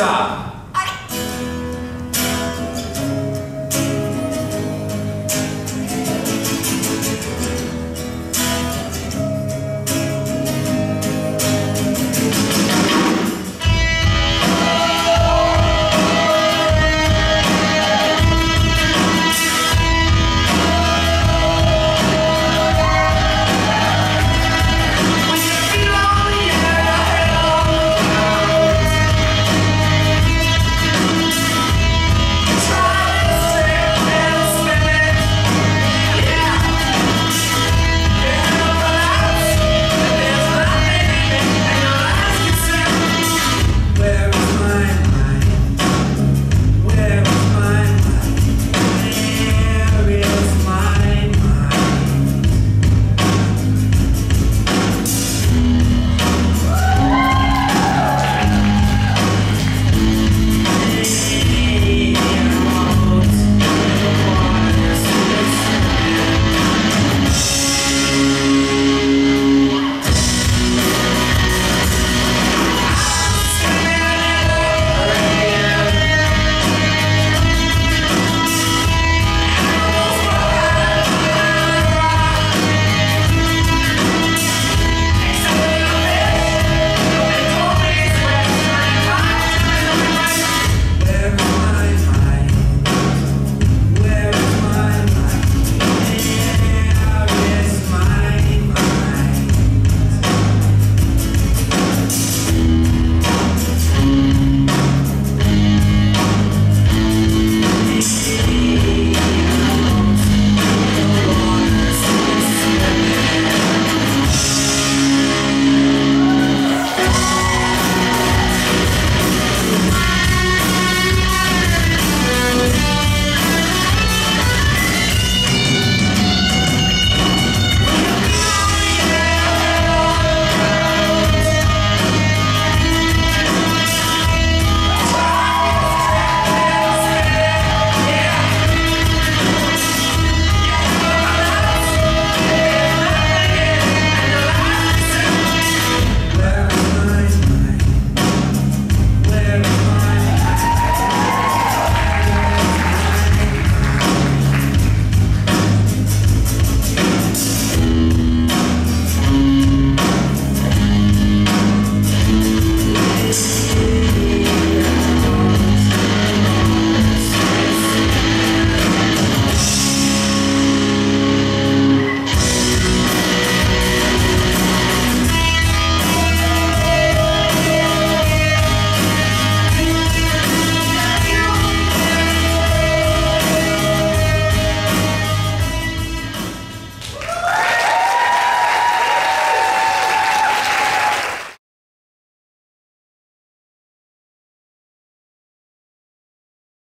sabe?